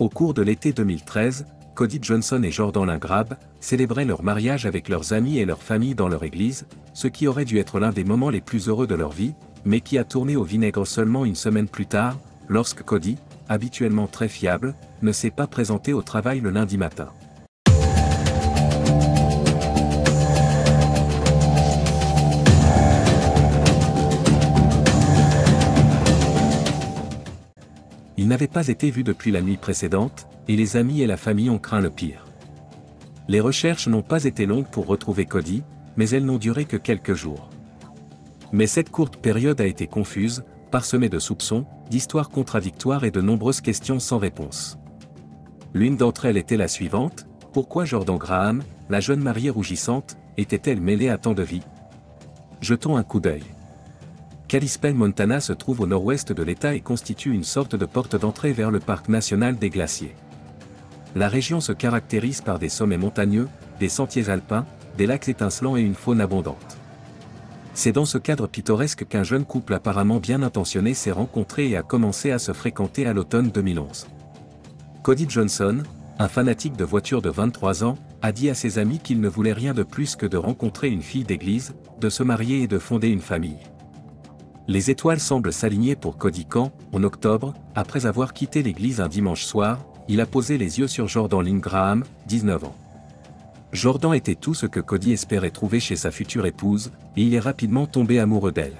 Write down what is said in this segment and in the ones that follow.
Au cours de l'été 2013, Cody Johnson et Jordan Lingrab célébraient leur mariage avec leurs amis et leur famille dans leur église, ce qui aurait dû être l'un des moments les plus heureux de leur vie, mais qui a tourné au vinaigre seulement une semaine plus tard, lorsque Cody, habituellement très fiable, ne s'est pas présenté au travail le lundi matin. Il n'avait pas été vu depuis la nuit précédente, et les amis et la famille ont craint le pire. Les recherches n'ont pas été longues pour retrouver Cody, mais elles n'ont duré que quelques jours. Mais cette courte période a été confuse, parsemée de soupçons, d'histoires contradictoires et de nombreuses questions sans réponse. L'une d'entre elles était la suivante, pourquoi Jordan Graham, la jeune mariée rougissante, était-elle mêlée à tant de vie? Jetons un coup d'œil. Kalispell, Montana se trouve au nord-ouest de l'État et constitue une sorte de porte d'entrée vers le parc national des glaciers. La région se caractérise par des sommets montagneux, des sentiers alpins, des lacs étincelants et une faune abondante. C'est dans ce cadre pittoresque qu'un jeune couple apparemment bien intentionné s'est rencontré et a commencé à se fréquenter à l'automne 2011. Cody Johnson, un fanatique de voitures de 23 ans, a dit à ses amis qu'il ne voulait rien de plus que de rencontrer une fille d'église, de se marier et de fonder une famille. Les étoiles semblent s'aligner pour Cody quand, en octobre, après avoir quitté l'église un dimanche soir, il a posé les yeux sur Jordan Lynn Graham, 19 ans. Jordan était tout ce que Cody espérait trouver chez sa future épouse, et il est rapidement tombé amoureux d'elle.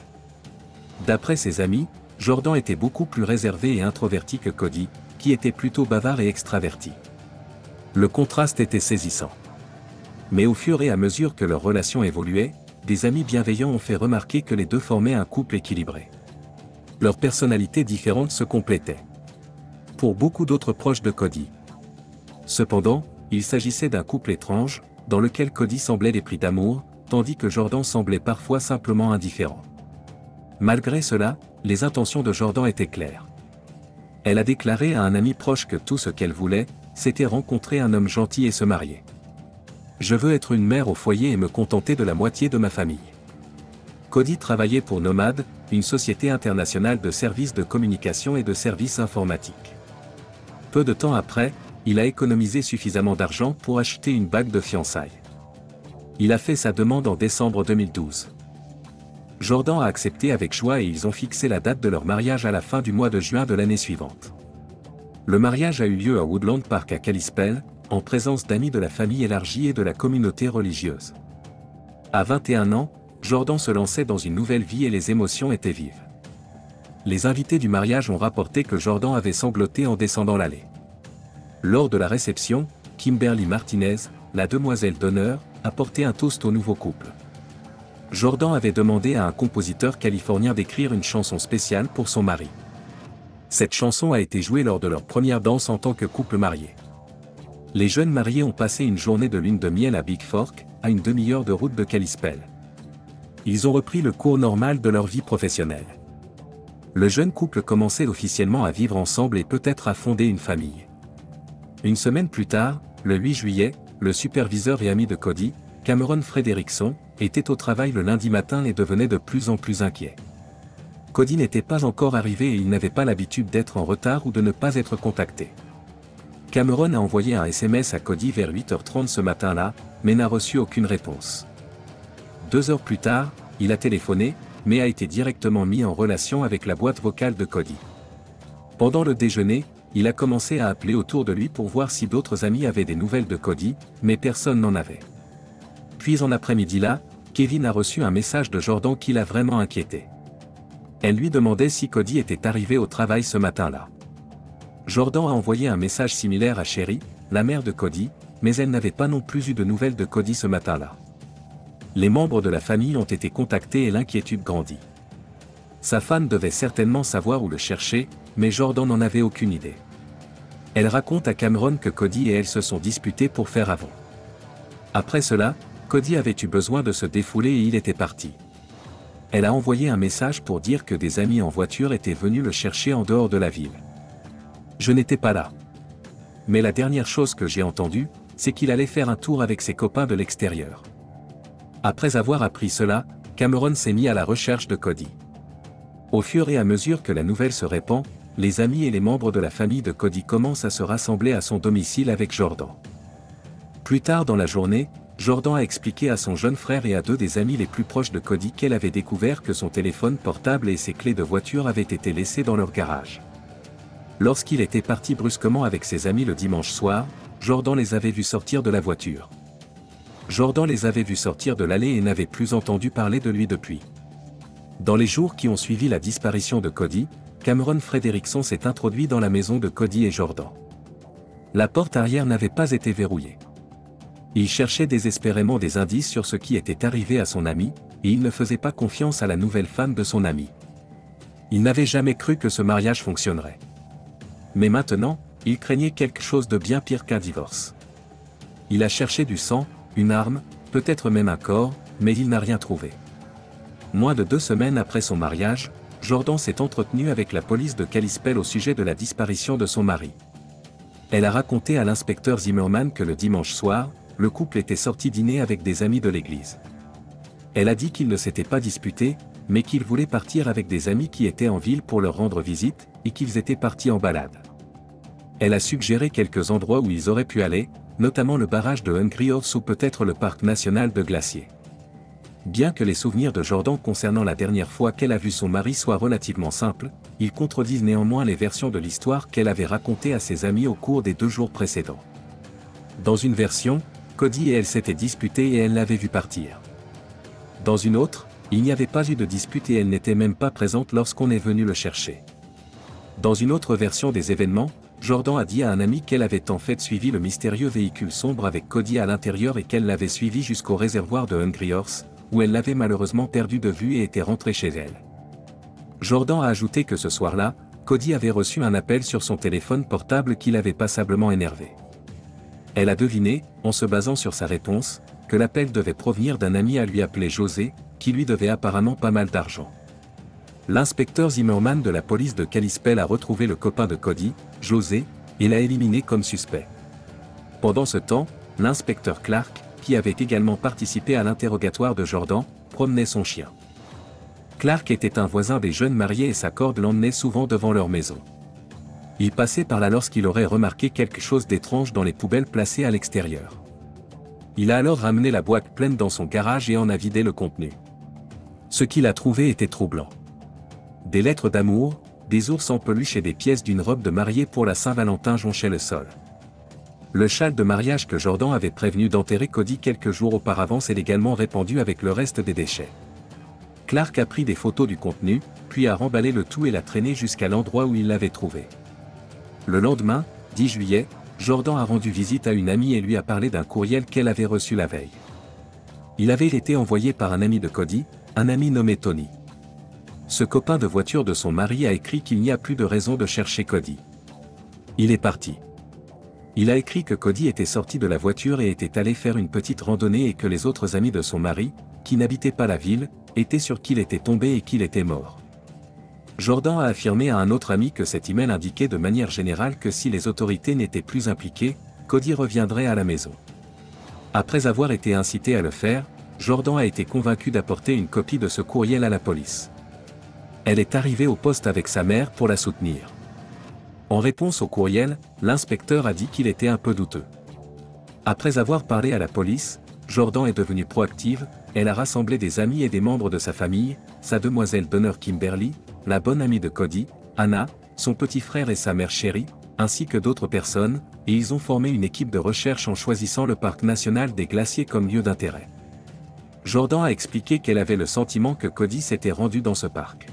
D'après ses amis, Jordan était beaucoup plus réservé et introverti que Cody, qui était plutôt bavard et extraverti. Le contraste était saisissant. Mais au fur et à mesure que leur relation évoluait, des amis bienveillants ont fait remarquer que les deux formaient un couple équilibré. Leurs personnalités différentes se complétaient. Pour beaucoup d'autres proches de Cody. Cependant, il s'agissait d'un couple étrange, dans lequel Cody semblait les prix d'amour, tandis que Jordan semblait parfois simplement indifférent. Malgré cela, les intentions de Jordan étaient claires. Elle a déclaré à un ami proche que tout ce qu'elle voulait, c'était rencontrer un homme gentil et se marier. Je veux être une mère au foyer et me contenter de la moitié de ma famille. Cody travaillait pour Nomad, une société internationale de services de communication et de services informatiques. Peu de temps après, il a économisé suffisamment d'argent pour acheter une bague de fiançailles. Il a fait sa demande en décembre 2012. Jordan a accepté avec joie et ils ont fixé la date de leur mariage à la fin du mois de juin de l'année suivante. Le mariage a eu lieu à Woodland Park à Kalispell, en présence d'amis de la famille élargie et de la communauté religieuse. À 21 ans, Jordan se lançait dans une nouvelle vie et les émotions étaient vives. Les invités du mariage ont rapporté que Jordan avait sangloté en descendant l'allée. Lors de la réception, Kimberly Martinez, la demoiselle d'honneur, a porté un toast au nouveau couple. Jordan avait demandé à un compositeur californien d'écrire une chanson spéciale pour son mari. Cette chanson a été jouée lors de leur première danse en tant que couple marié. Les jeunes mariés ont passé une journée de lune de miel à Big Fork, à une demi-heure de route de Kalispell. Ils ont repris le cours normal de leur vie professionnelle. Le jeune couple commençait officiellement à vivre ensemble et peut-être à fonder une famille. Une semaine plus tard, le 8 juillet, le superviseur et ami de Cody, Cameron Frederickson, était au travail le lundi matin et devenait de plus en plus inquiet. Cody n'était pas encore arrivé et il n'avait pas l'habitude d'être en retard ou de ne pas être contacté. Cameron a envoyé un SMS à Cody vers 8h30 ce matin-là, mais n'a reçu aucune réponse. Deux heures plus tard, il a téléphoné, mais a été directement mis en relation avec la boîte vocale de Cody. Pendant le déjeuner, il a commencé à appeler autour de lui pour voir si d'autres amis avaient des nouvelles de Cody, mais personne n'en avait. Puis en après-midi là, Kevin a reçu un message de Jordan qui l'a vraiment inquiété. Elle lui demandait si Cody était arrivé au travail ce matin-là. Jordan a envoyé un message similaire à Sherry, la mère de Cody, mais elle n'avait pas non plus eu de nouvelles de Cody ce matin-là. Les membres de la famille ont été contactés et l'inquiétude grandit. Sa femme devait certainement savoir où le chercher, mais Jordan n'en avait aucune idée. Elle raconte à Cameron que Cody et elle se sont disputés pour faire avant. Après cela, Cody avait eu besoin de se défouler et il était parti. Elle a envoyé un message pour dire que des amis en voiture étaient venus le chercher en dehors de la ville. Je n'étais pas là. Mais la dernière chose que j'ai entendue, c'est qu'il allait faire un tour avec ses copains de l'extérieur. Après avoir appris cela, Cameron s'est mis à la recherche de Cody. Au fur et à mesure que la nouvelle se répand, les amis et les membres de la famille de Cody commencent à se rassembler à son domicile avec Jordan. Plus tard dans la journée, Jordan a expliqué à son jeune frère et à deux des amis les plus proches de Cody qu'elle avait découvert que son téléphone portable et ses clés de voiture avaient été laissés dans leur garage. Lorsqu'il était parti brusquement avec ses amis le dimanche soir, Jordan les avait vus sortir de la voiture. Jordan les avait vus sortir de l'allée et n'avait plus entendu parler de lui depuis. Dans les jours qui ont suivi la disparition de Cody, Cameron Frederickson s'est introduit dans la maison de Cody et Jordan. La porte arrière n'avait pas été verrouillée. Il cherchait désespérément des indices sur ce qui était arrivé à son ami, et il ne faisait pas confiance à la nouvelle femme de son ami. Il n'avait jamais cru que ce mariage fonctionnerait. Mais maintenant, il craignait quelque chose de bien pire qu'un divorce. Il a cherché du sang, une arme, peut-être même un corps, mais il n'a rien trouvé. Moins de deux semaines après son mariage, Jordan s'est entretenu avec la police de Kalispell au sujet de la disparition de son mari. Elle a raconté à l'inspecteur Zimmerman que le dimanche soir, le couple était sorti dîner avec des amis de l'église. Elle a dit qu'ils ne s'étaient pas disputés, mais qu'ils voulaient partir avec des amis qui étaient en ville pour leur rendre visite, et qu'ils étaient partis en balade. Elle a suggéré quelques endroits où ils auraient pu aller, notamment le barrage de Hungry Horse ou peut-être le parc national de Glacier. Bien que les souvenirs de Jordan concernant la dernière fois qu'elle a vu son mari soient relativement simples, ils contredisent néanmoins les versions de l'histoire qu'elle avait racontées à ses amis au cours des deux jours précédents. Dans une version, Cody et elle s'étaient disputés et elle l'avait vu partir. Dans une autre, il n'y avait pas eu de dispute et elle n'était même pas présente lorsqu'on est venu le chercher. Dans une autre version des événements, Jordan a dit à un ami qu'elle avait en fait suivi le mystérieux véhicule sombre avec Cody à l'intérieur et qu'elle l'avait suivi jusqu'au réservoir de Hungry Horse, où elle l'avait malheureusement perdu de vue et était rentrée chez elle. Jordan a ajouté que ce soir-là, Cody avait reçu un appel sur son téléphone portable qui l'avait passablement énervé. Elle a deviné, en se basant sur sa réponse, que l'appel devait provenir d'un ami à lui appelé José, qui lui devait apparemment pas mal d'argent. L'inspecteur Zimmerman de la police de Kalispell a retrouvé le copain de Cody, José, et l'a éliminé comme suspect. Pendant ce temps, l'inspecteur Clark, qui avait également participé à l'interrogatoire de Jordan, promenait son chien. Clark était un voisin des jeunes mariés et sa corde l'emmenait souvent devant leur maison. Il passait par là lorsqu'il aurait remarqué quelque chose d'étrange dans les poubelles placées à l'extérieur. Il a alors ramené la boîte pleine dans son garage et en a vidé le contenu. Ce qu'il a trouvé était troublant. Des lettres d'amour, des ours en peluche et des pièces d'une robe de mariée pour la Saint-Valentin jonchaient le sol. Le châle de mariage que Jordan avait prévenu d'enterrer Cody quelques jours auparavant s'est également répandu avec le reste des déchets. Clark a pris des photos du contenu, puis a remballé le tout et l'a traîné jusqu'à l'endroit où il l'avait trouvé. Le lendemain, 10 juillet, Jordan a rendu visite à une amie et lui a parlé d'un courriel qu'elle avait reçu la veille. Il avait été envoyé par un ami de Cody, un ami nommé Tony. Ce copain de voiture de son mari a écrit qu'il n'y a plus de raison de chercher Cody. Il est parti. Il a écrit que Cody était sorti de la voiture et était allé faire une petite randonnée et que les autres amis de son mari, qui n'habitaient pas la ville, étaient sûrs qu'il était tombé et qu'il était mort. Jordan a affirmé à un autre ami que cet email indiquait de manière générale que si les autorités n'étaient plus impliquées, Cody reviendrait à la maison. Après avoir été incité à le faire, Jordan a été convaincu d'apporter une copie de ce courriel à la police. Elle est arrivée au poste avec sa mère pour la soutenir. En réponse au courriel, l'inspecteur a dit qu'il était un peu douteux. Après avoir parlé à la police, Jordan est devenue proactive, elle a rassemblé des amis et des membres de sa famille, sa demoiselle d'honneur Kimberly, la bonne amie de Cody, Anna, son petit frère et sa mère chérie, ainsi que d'autres personnes, et ils ont formé une équipe de recherche en choisissant le parc national des glaciers comme lieu d'intérêt. Jordan a expliqué qu'elle avait le sentiment que Cody s'était rendu dans ce parc.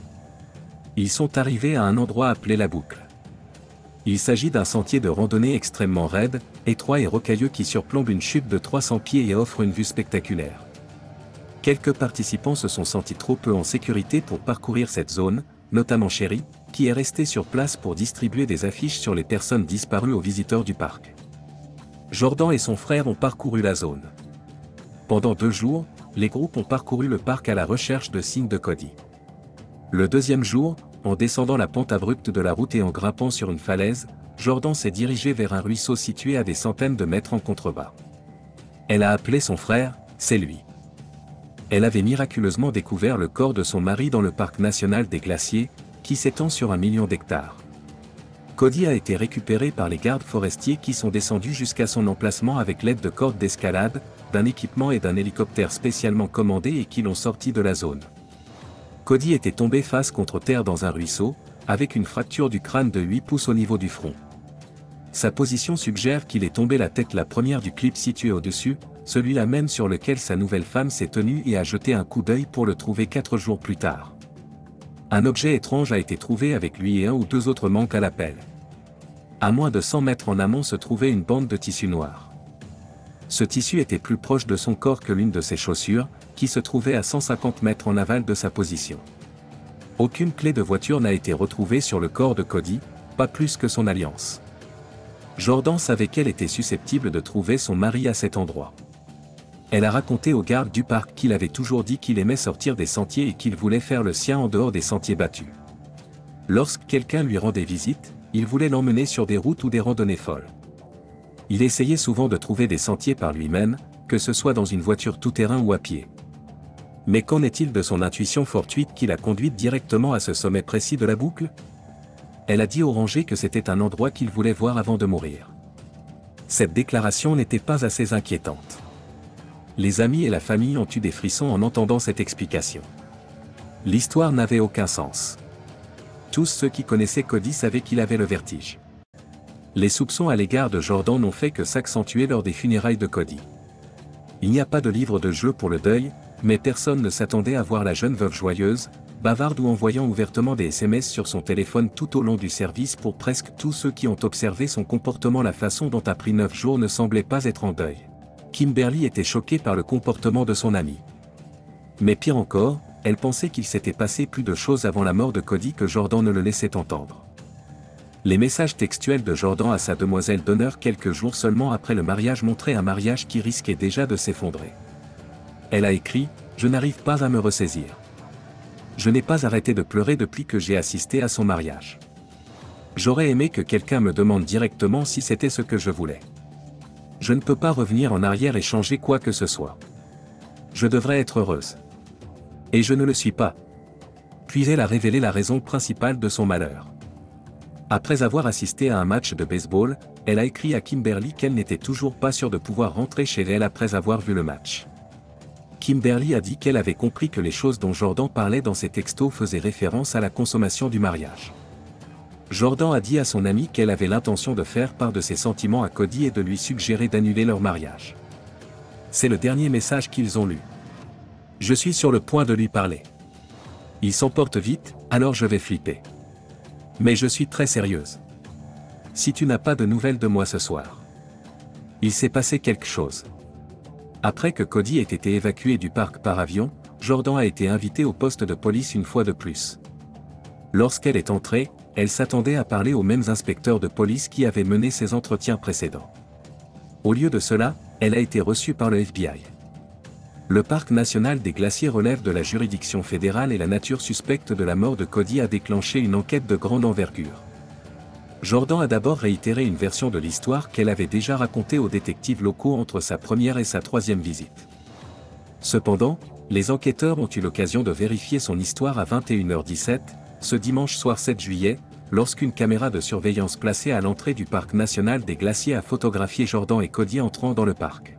Ils sont arrivés à un endroit appelé la boucle. Il s'agit d'un sentier de randonnée extrêmement raide, étroit et rocailleux qui surplombe une chute de 300 pieds et offre une vue spectaculaire. Quelques participants se sont sentis trop peu en sécurité pour parcourir cette zone, notamment Chéri, qui est resté sur place pour distribuer des affiches sur les personnes disparues aux visiteurs du parc. Jordan et son frère ont parcouru la zone. Pendant deux jours, les groupes ont parcouru le parc à la recherche de signes de Cody. Le deuxième jour, en descendant la pente abrupte de la route et en grimpant sur une falaise, Jordan s'est dirigé vers un ruisseau situé à des centaines de mètres en contrebas. Elle a appelé son frère, c'est lui elle avait miraculeusement découvert le corps de son mari dans le parc national des glaciers, qui s'étend sur un million d'hectares. Cody a été récupéré par les gardes forestiers qui sont descendus jusqu'à son emplacement avec l'aide de cordes d'escalade, d'un équipement et d'un hélicoptère spécialement commandé et qui l'ont sorti de la zone. Cody était tombé face contre terre dans un ruisseau, avec une fracture du crâne de 8 pouces au niveau du front. Sa position suggère qu'il est tombé la tête la première du clip situé au-dessus, celui-là même sur lequel sa nouvelle femme s'est tenue et a jeté un coup d'œil pour le trouver quatre jours plus tard. Un objet étrange a été trouvé avec lui et un ou deux autres manquent à l'appel. À moins de 100 mètres en amont se trouvait une bande de tissu noir. Ce tissu était plus proche de son corps que l'une de ses chaussures, qui se trouvait à 150 mètres en aval de sa position. Aucune clé de voiture n'a été retrouvée sur le corps de Cody, pas plus que son alliance. Jordan savait qu'elle était susceptible de trouver son mari à cet endroit. Elle a raconté aux gardes du parc qu'il avait toujours dit qu'il aimait sortir des sentiers et qu'il voulait faire le sien en dehors des sentiers battus. Lorsque quelqu'un lui rendait visite, il voulait l'emmener sur des routes ou des randonnées folles. Il essayait souvent de trouver des sentiers par lui-même, que ce soit dans une voiture tout-terrain ou à pied. Mais qu'en est-il de son intuition fortuite qui l'a conduite directement à ce sommet précis de la boucle? Elle a dit au ranger que c'était un endroit qu'il voulait voir avant de mourir. Cette déclaration n'était pas assez inquiétante les amis et la famille ont eu des frissons en entendant cette explication. L'histoire n'avait aucun sens. Tous ceux qui connaissaient Cody savaient qu'il avait le vertige. Les soupçons à l'égard de Jordan n'ont fait que s'accentuer lors des funérailles de Cody. Il n'y a pas de livre de jeu pour le deuil, mais personne ne s'attendait à voir la jeune veuve joyeuse, bavarde ou envoyant ouvertement des SMS sur son téléphone tout au long du service pour presque tous ceux qui ont observé son comportement la façon dont a pris neuf jours ne semblait pas être en deuil. Kimberly était choquée par le comportement de son ami. Mais pire encore, elle pensait qu'il s'était passé plus de choses avant la mort de Cody que Jordan ne le laissait entendre. Les messages textuels de Jordan à sa demoiselle d'honneur quelques jours seulement après le mariage montraient un mariage qui risquait déjà de s'effondrer. Elle a écrit « Je n'arrive pas à me ressaisir. Je n'ai pas arrêté de pleurer depuis que j'ai assisté à son mariage. J'aurais aimé que quelqu'un me demande directement si c'était ce que je voulais je ne peux pas revenir en arrière et changer quoi que ce soit. Je devrais être heureuse. Et je ne le suis pas. Puis elle a révélé la raison principale de son malheur. Après avoir assisté à un match de baseball, elle a écrit à Kimberly qu'elle n'était toujours pas sûre de pouvoir rentrer chez elle après avoir vu le match. Kimberly a dit qu'elle avait compris que les choses dont Jordan parlait dans ses textos faisaient référence à la consommation du mariage. Jordan a dit à son ami qu'elle avait l'intention de faire part de ses sentiments à Cody et de lui suggérer d'annuler leur mariage. C'est le dernier message qu'ils ont lu. Je suis sur le point de lui parler. Il s'emporte vite, alors je vais flipper. Mais je suis très sérieuse. Si tu n'as pas de nouvelles de moi ce soir. Il s'est passé quelque chose. Après que Cody ait été évacué du parc par avion, Jordan a été invité au poste de police une fois de plus. Lorsqu'elle est entrée, elle s'attendait à parler aux mêmes inspecteurs de police qui avaient mené ses entretiens précédents. Au lieu de cela, elle a été reçue par le FBI. Le parc national des glaciers relève de la juridiction fédérale et la nature suspecte de la mort de Cody a déclenché une enquête de grande envergure. Jordan a d'abord réitéré une version de l'histoire qu'elle avait déjà racontée aux détectives locaux entre sa première et sa troisième visite. Cependant, les enquêteurs ont eu l'occasion de vérifier son histoire à 21h17, ce dimanche soir 7 juillet, lorsqu'une caméra de surveillance placée à l'entrée du parc national des glaciers a photographié Jordan et Cody entrant dans le parc.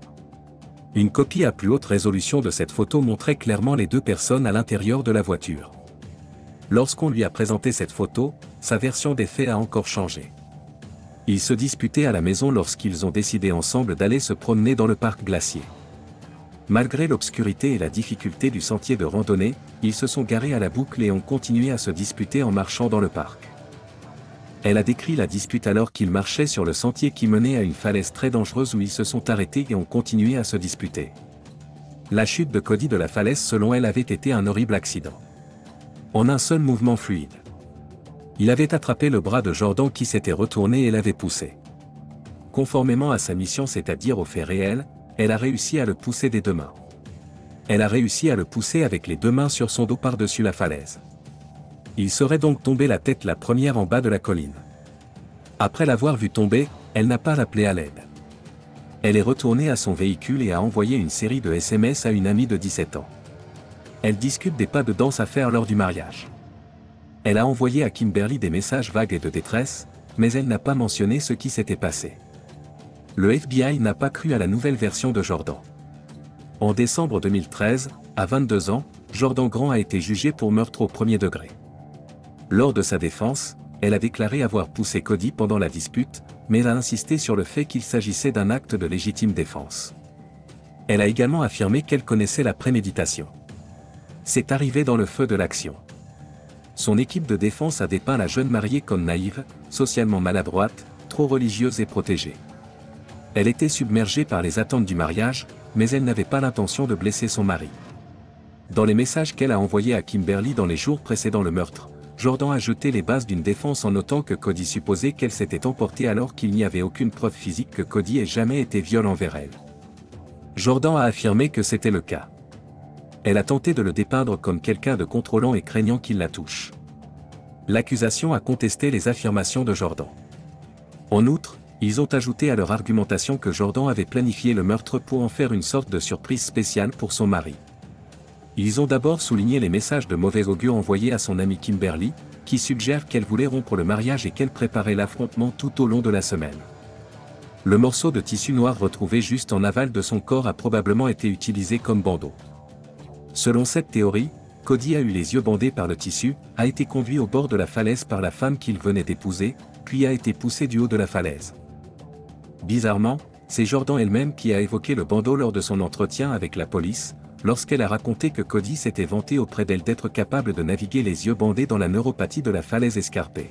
Une copie à plus haute résolution de cette photo montrait clairement les deux personnes à l'intérieur de la voiture. Lorsqu'on lui a présenté cette photo, sa version des faits a encore changé. Ils se disputaient à la maison lorsqu'ils ont décidé ensemble d'aller se promener dans le parc glacier. Malgré l'obscurité et la difficulté du sentier de randonnée, ils se sont garés à la boucle et ont continué à se disputer en marchant dans le parc. Elle a décrit la dispute alors qu'ils marchaient sur le sentier qui menait à une falaise très dangereuse où ils se sont arrêtés et ont continué à se disputer. La chute de Cody de la falaise selon elle avait été un horrible accident. En un seul mouvement fluide. Il avait attrapé le bras de Jordan qui s'était retourné et l'avait poussé. Conformément à sa mission c'est-à-dire aux faits réels, elle a réussi à le pousser des deux mains. Elle a réussi à le pousser avec les deux mains sur son dos par-dessus la falaise. Il serait donc tombé la tête la première en bas de la colline. Après l'avoir vu tomber, elle n'a pas appelé à l'aide. Elle est retournée à son véhicule et a envoyé une série de SMS à une amie de 17 ans. Elle discute des pas de danse à faire lors du mariage. Elle a envoyé à Kimberly des messages vagues et de détresse, mais elle n'a pas mentionné ce qui s'était passé. Le FBI n'a pas cru à la nouvelle version de Jordan. En décembre 2013, à 22 ans, Jordan Grant a été jugé pour meurtre au premier degré. Lors de sa défense, elle a déclaré avoir poussé Cody pendant la dispute, mais a insisté sur le fait qu'il s'agissait d'un acte de légitime défense. Elle a également affirmé qu'elle connaissait la préméditation. C'est arrivé dans le feu de l'action. Son équipe de défense a dépeint la jeune mariée comme naïve, socialement maladroite, trop religieuse et protégée. Elle était submergée par les attentes du mariage, mais elle n'avait pas l'intention de blesser son mari. Dans les messages qu'elle a envoyés à Kimberly dans les jours précédant le meurtre, Jordan a jeté les bases d'une défense en notant que Cody supposait qu'elle s'était emportée alors qu'il n'y avait aucune preuve physique que Cody ait jamais été violent envers elle. Jordan a affirmé que c'était le cas. Elle a tenté de le dépeindre comme quelqu'un de contrôlant et craignant qu'il la touche. L'accusation a contesté les affirmations de Jordan. En outre, ils ont ajouté à leur argumentation que Jordan avait planifié le meurtre pour en faire une sorte de surprise spéciale pour son mari. Ils ont d'abord souligné les messages de mauvais augure envoyés à son amie Kimberly, qui suggère qu'elle voulait rompre le mariage et qu'elle préparait l'affrontement tout au long de la semaine. Le morceau de tissu noir retrouvé juste en aval de son corps a probablement été utilisé comme bandeau. Selon cette théorie, Cody a eu les yeux bandés par le tissu, a été conduit au bord de la falaise par la femme qu'il venait d'épouser, puis a été poussé du haut de la falaise. Bizarrement, c'est Jordan elle-même qui a évoqué le bandeau lors de son entretien avec la police, lorsqu'elle a raconté que Cody s'était vanté auprès d'elle d'être capable de naviguer les yeux bandés dans la neuropathie de la falaise escarpée.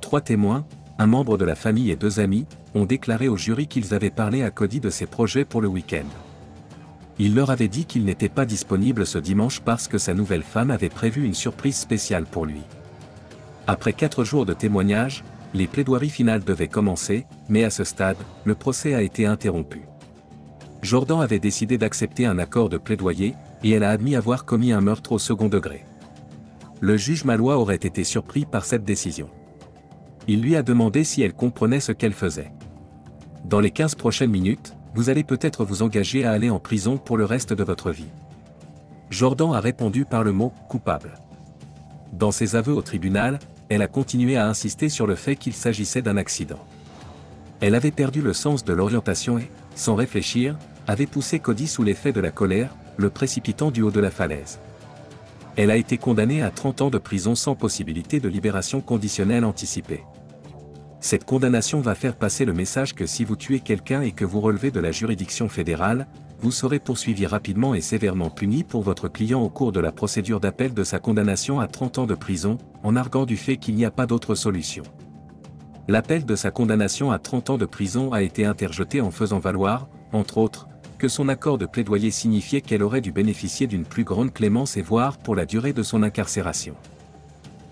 Trois témoins, un membre de la famille et deux amis, ont déclaré au jury qu'ils avaient parlé à Cody de ses projets pour le week-end. Il leur avait dit qu'il n'était pas disponible ce dimanche parce que sa nouvelle femme avait prévu une surprise spéciale pour lui. Après quatre jours de témoignages, les plaidoiries finales devaient commencer, mais à ce stade, le procès a été interrompu. Jordan avait décidé d'accepter un accord de plaidoyer, et elle a admis avoir commis un meurtre au second degré. Le juge Malois aurait été surpris par cette décision. Il lui a demandé si elle comprenait ce qu'elle faisait. Dans les 15 prochaines minutes, vous allez peut-être vous engager à aller en prison pour le reste de votre vie. Jordan a répondu par le mot coupable. Dans ses aveux au tribunal, elle a continué à insister sur le fait qu'il s'agissait d'un accident. Elle avait perdu le sens de l'orientation et, sans réfléchir, avait poussé Cody sous l'effet de la colère, le précipitant du haut de la falaise. Elle a été condamnée à 30 ans de prison sans possibilité de libération conditionnelle anticipée. Cette condamnation va faire passer le message que si vous tuez quelqu'un et que vous relevez de la juridiction fédérale, vous serez poursuivi rapidement et sévèrement puni pour votre client au cours de la procédure d'appel de sa condamnation à 30 ans de prison, en arguant du fait qu'il n'y a pas d'autre solution. L'appel de sa condamnation à 30 ans de prison a été interjeté en faisant valoir, entre autres, que son accord de plaidoyer signifiait qu'elle aurait dû bénéficier d'une plus grande clémence et voire pour la durée de son incarcération.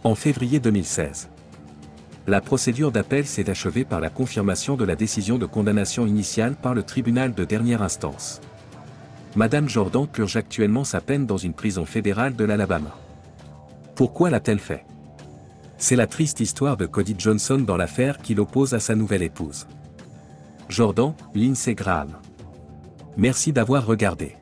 En février 2016, la procédure d'appel s'est achevée par la confirmation de la décision de condamnation initiale par le tribunal de dernière instance. Madame Jordan purge actuellement sa peine dans une prison fédérale de l'Alabama. Pourquoi l'a-t-elle fait? C'est la triste histoire de Cody Johnson dans l'affaire qui l'oppose à sa nouvelle épouse. Jordan, Lindsey Graham. Merci d'avoir regardé.